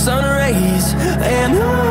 sun rays. And on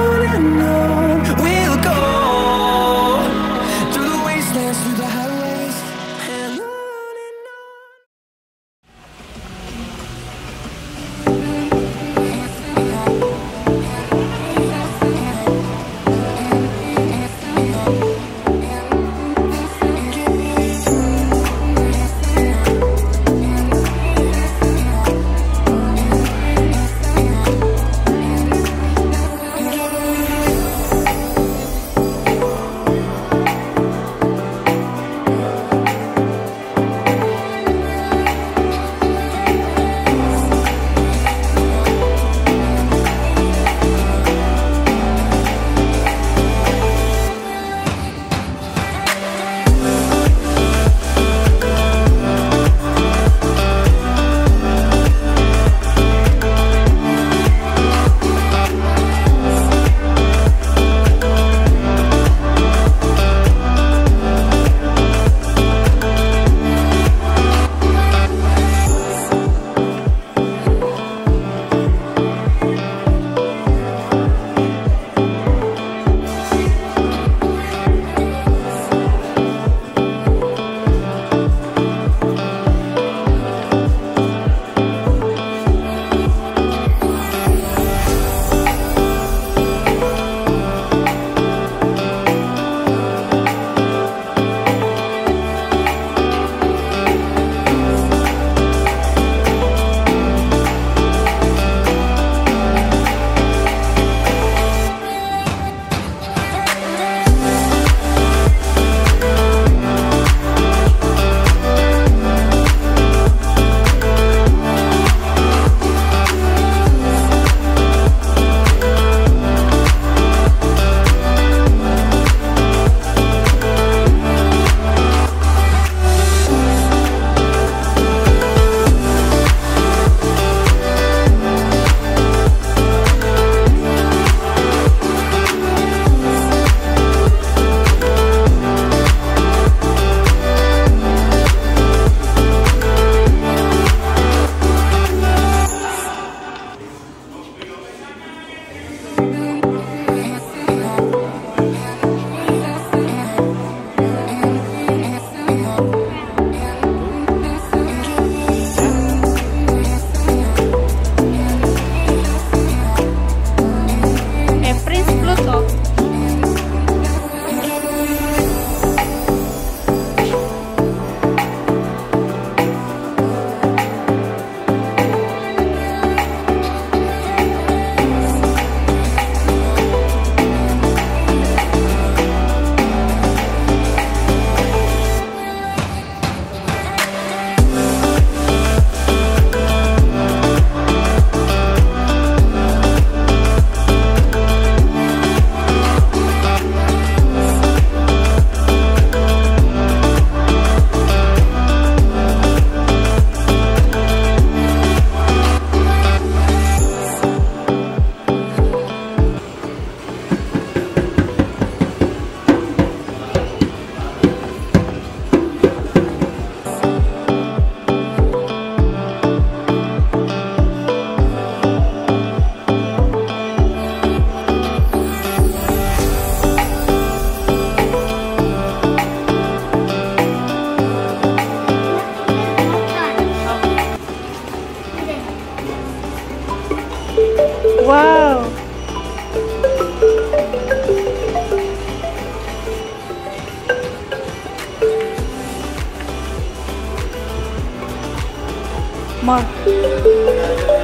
mơ.